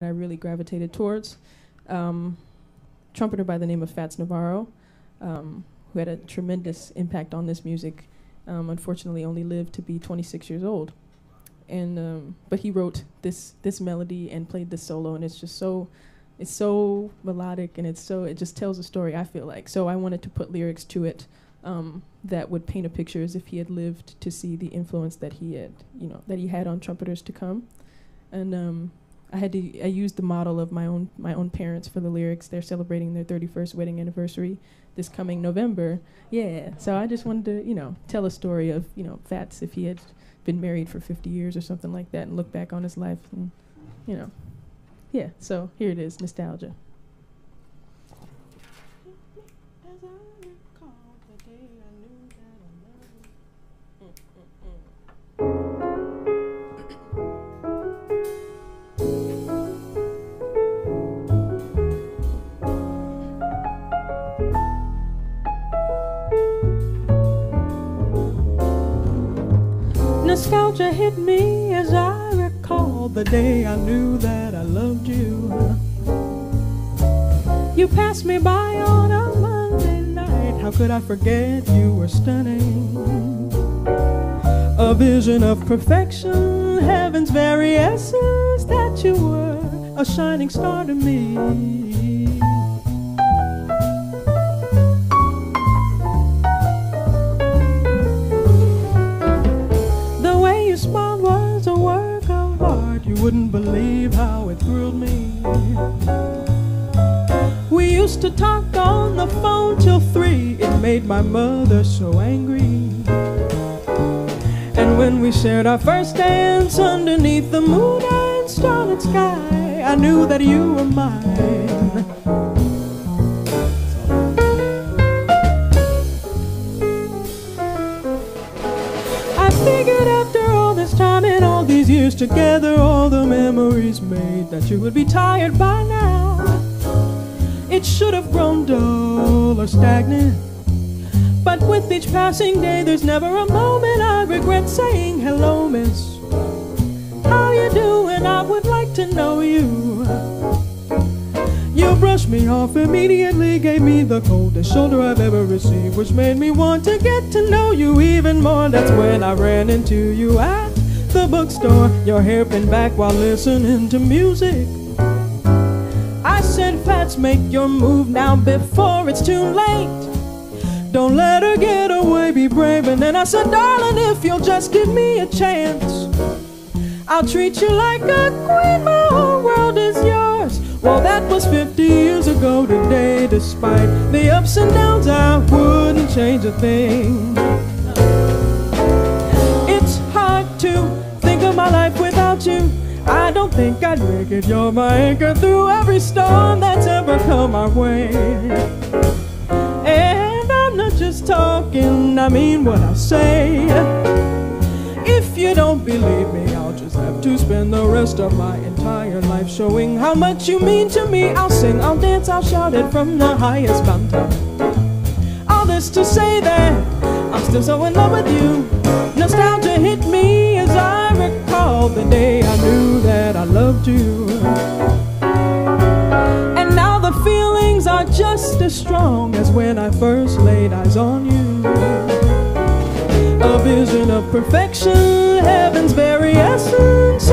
I really gravitated towards. Um, trumpeter by the name of Fats Navarro, um, who had a tremendous impact on this music. Um, unfortunately, only lived to be 26 years old, and um, but he wrote this this melody and played this solo, and it's just so it's so melodic and it's so it just tells a story. I feel like so I wanted to put lyrics to it um, that would paint a picture as if he had lived to see the influence that he had you know that he had on trumpeters to come, and um, I had to I used the model of my own my own parents for the lyrics. They're celebrating their 31st wedding anniversary this coming November. Yeah. So I just wanted to, you know, tell a story of, you know, Fats if he had been married for 50 years or something like that and look back on his life and, you know. Yeah. So here it is, nostalgia. Nostalgia hit me as I recall the day I knew that I loved you. You passed me by on a Monday night. How could I forget you were stunning? A vision of perfection, heaven's very essence that you were, a shining star to me. Wouldn't believe how it thrilled me. We used to talk on the phone till three. It made my mother so angry. And when we shared our first dance underneath the moon and starlit sky, I knew that you were mine. I figured this time and all these years together, all the memories made, that you would be tired by now. It should have grown dull or stagnant. But with each passing day, there's never a moment I regret saying hello, miss. How you doing? I would like to know you. You brushed me off immediately, gave me the coldest shoulder I've ever received, which made me want to get to know you even more. That's when I ran into you at the bookstore, your hair pinned back while listening to music. I said, Fats, make your move now before it's too late. Don't let her get away, be brave. And then I said, darling, if you'll just give me a chance, I'll treat you like a queen, my whole world is yours. Well, that was 50 years ago today, despite the ups and downs, I wouldn't change a thing. I don't think I'd make it. You're my anchor through every storm that's ever come our way. And I'm not just talking, I mean what I say. If you don't believe me, I'll just have to spend the rest of my entire life showing how much you mean to me. I'll sing, I'll dance, I'll shout it from the highest mountain. All this to say that I'm still so in love with you. Nostalgia the day I knew that I loved you. And now the feelings are just as strong as when I first laid eyes on you. A vision of perfection, heaven's very essence.